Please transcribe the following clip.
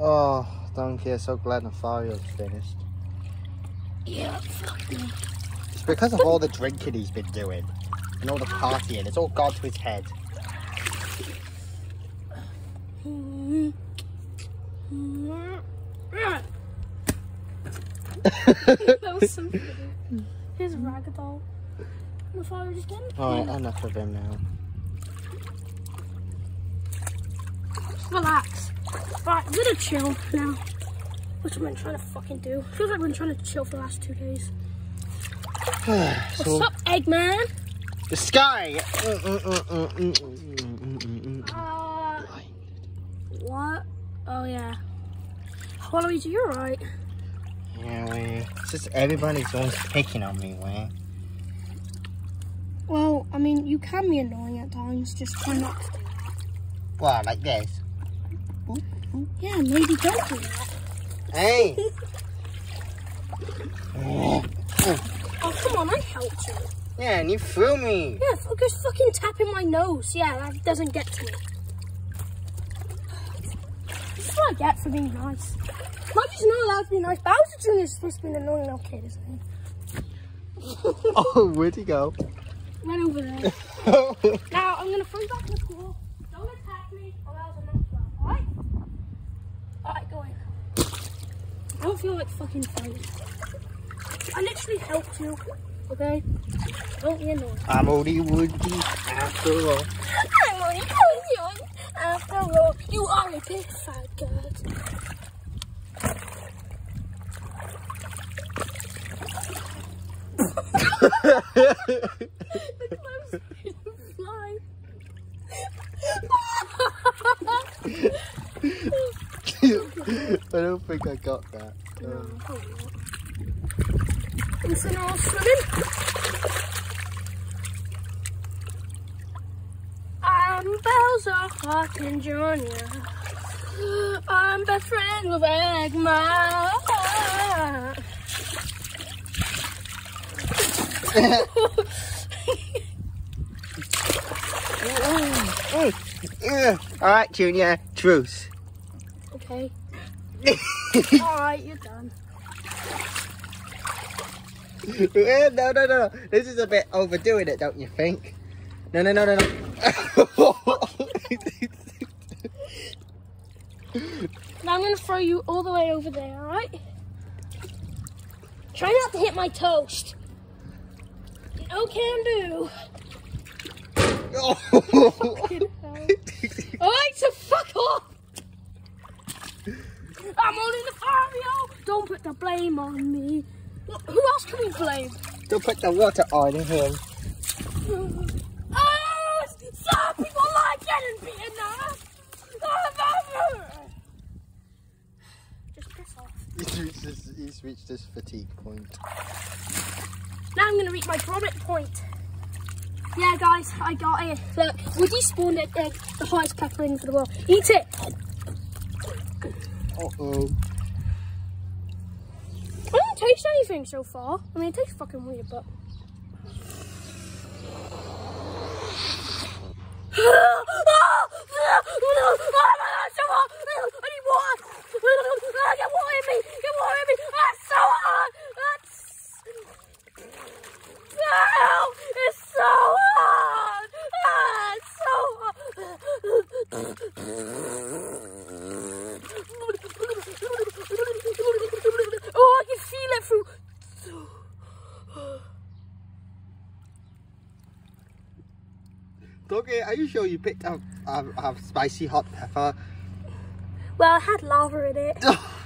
Oh, Donkey, so glad the fire's finished. Yeah. It's because of all the drinking he's been doing and all the partying. It's all gone to his head. that was so funny. Here's a ragdoll. Fire just getting Alright, enough of him now. Relax. Alright, I'm gonna chill now. Which I've been trying to fucking do. Feels like I've been trying to chill for the last two days. What's so, up, Eggman? The sky! Uh, what? Oh, yeah. Waluigi, well, you're right. Yeah, we, it's just everybody's always picking on me, man. Well, I mean, you can be annoying at times, just try not to do that. Well, like this. Yeah, maybe don't do that. Hey! Oh, come on, I helped you. yeah, and you threw me. Yeah, focus fucking tapping my nose. Yeah, that doesn't get to me. This is what I get for being nice. Monkey's not allowed to be nice. Bowser Jr. is supposed to be an annoying little kid, isn't he? Oh, where'd he go? Right over there. now, I'm going to throw you back in the pool. Don't attack me, or else I'm not fun. Alright? Alright, go in. I don't feel like fucking fighting. I literally helped you, okay? Don't be annoying. I'm only Woody after all. I'm only young. After all, you are a big fat god. the clothes I don't think I got that. Um, Listen, all swimming. I'm Bowser Hawkins Jr. I'm best friends with Eggman. All right, Junior. Truce. okay. Alright, you're done. Eh, no, no, no. This is a bit overdoing it, don't you think? No, no, no, no, no. Now I'm gonna throw you all the way over there, alright? Try not to hit my toast. No can do. Alright, so fuck off! I'm only the Mario! Don't put the blame on me. Wh- Who else can we blame? don't put the water on him. Oh, some people like getting beaten up! Just piss off. He's reached his, he's reached his fatigue point. Now I'm gonna reach my vomit point. Yeah, guys, I got it. Look, Woody spawned at uh, the highest pepper in for the world. Eat it. Uh-oh. Taste anything so far. I mean, it tastes fucking weird, but. I need water. Get water in me. Get water in me. That's so hot. That's. No, it's so hot. Ah, it's so hot. Oh, I can feel it through. Okay, are you sure you picked up a, a spicy hot pepper? Well, it had lava in it.